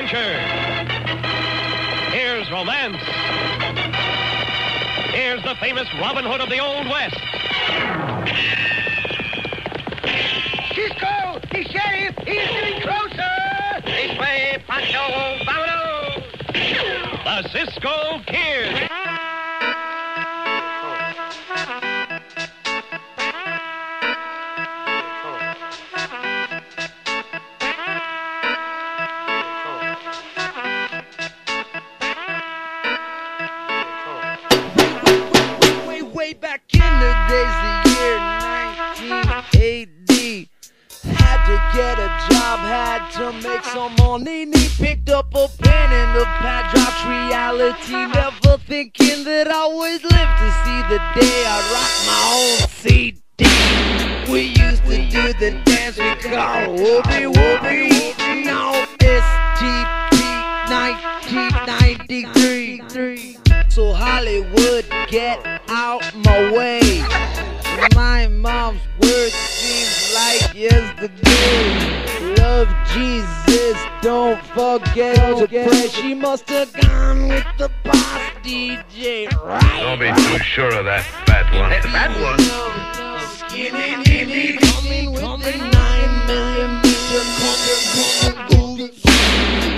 adventure. Here's romance. Here's the famous Robin Hood of the Old West. Cisco! The sheriff! He's getting closer! This way, Pancho! Vámonos! The Cisco Kid. To make some money. He picked up a pen and the pad dropped reality. Never thinking that I would live to see the day I rock my own CD. We used to do the dance we call whoopee whoopee. Now STP 1993. So Hollywood, get out my way. My mom's words seems like yesterday. Love Jesus, don't forget to pray. She must have gone with the boss DJ, right? Don't be too sure of that fat one. That one? Skinny Nini coming with the nine millimeter coming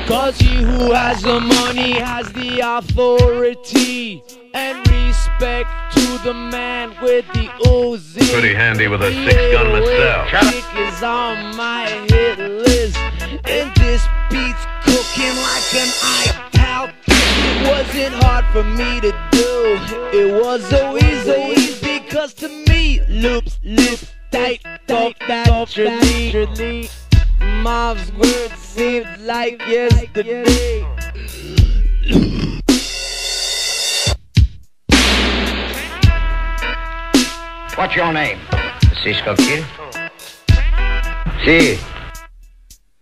Cause he who has the money has the authority and respect to the man with the Uzi. Pretty handy with a six-gun myself. Shut up. is on my hit list, and this beat's cooking like an iPal. It wasn't hard for me to do. It was so easy because to me, loops, loop, tight, top, naturally. Mom's words seemed like yesterday. What's your name? Cisco Kid. See.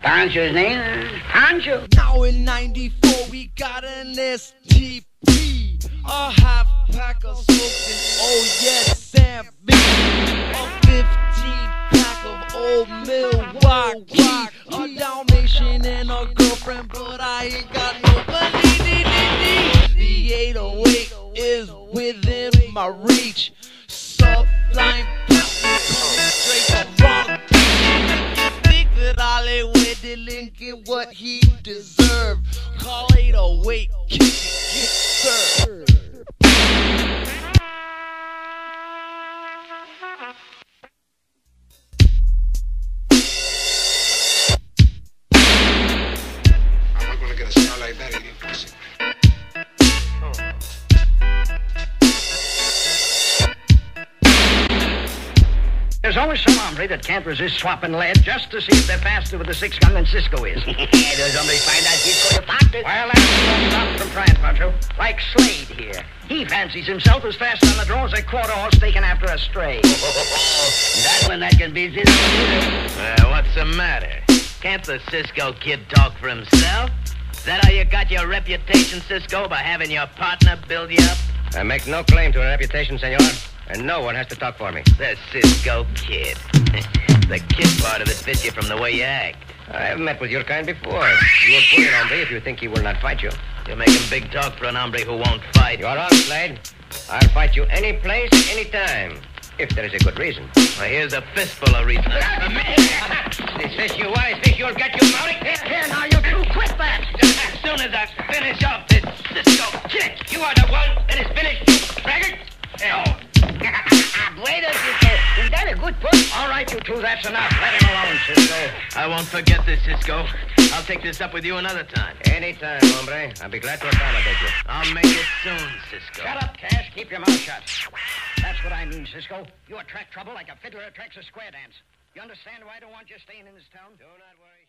Pancho's name? is Pancho. Now in 94 we got an STP A half pack of smoking, oh yes, Sam B. A 15 pack of old Milwaukee. A Dalmatian and a girlfriend but I ain't got nobody The 808 is within my reach. Sublime 808, always some hombre that can't resist swapping lead just to see if they're faster with a six gun than Cisco is. yeah, those hombres find out Cisco the faster. Well, that's don't from trying, Pancho. Like Slade here. He fancies himself as fast on the draw as a quarter horse taken after a stray. that one that can be Cisco either. Uh, what's the matter? Can't the Cisco kid talk for himself? Is that how you got your reputation, Cisco, by having your partner build you up? I make no claim to a reputation, senor, and no one has to talk for me. The Cisco kid. the kid part of it fits you from the way you act. I have met with your kind before. You will pull an hombre, if you think he will not fight you. You're making big talk for an hombre who won't fight. You're wrong, Slade. I'll fight you any place, any time, if there is a good reason. Well, here's a fistful of reasons. This is you wise fish, you'll get you mounting. Here, here, now, you two, quit that. As soon as I finish off this Cisco that's enough. Let him alone, Cisco. I won't forget this, Cisco. I'll take this up with you another time. Anytime, hombre. I'll be glad to accommodate you. I'll make it soon, Cisco. Shut up, Cash. Keep your mouth shut. That's what I mean, Cisco. You attract trouble like a fiddler attracts a square dance. You understand why I don't want you staying in this town? Do not worry.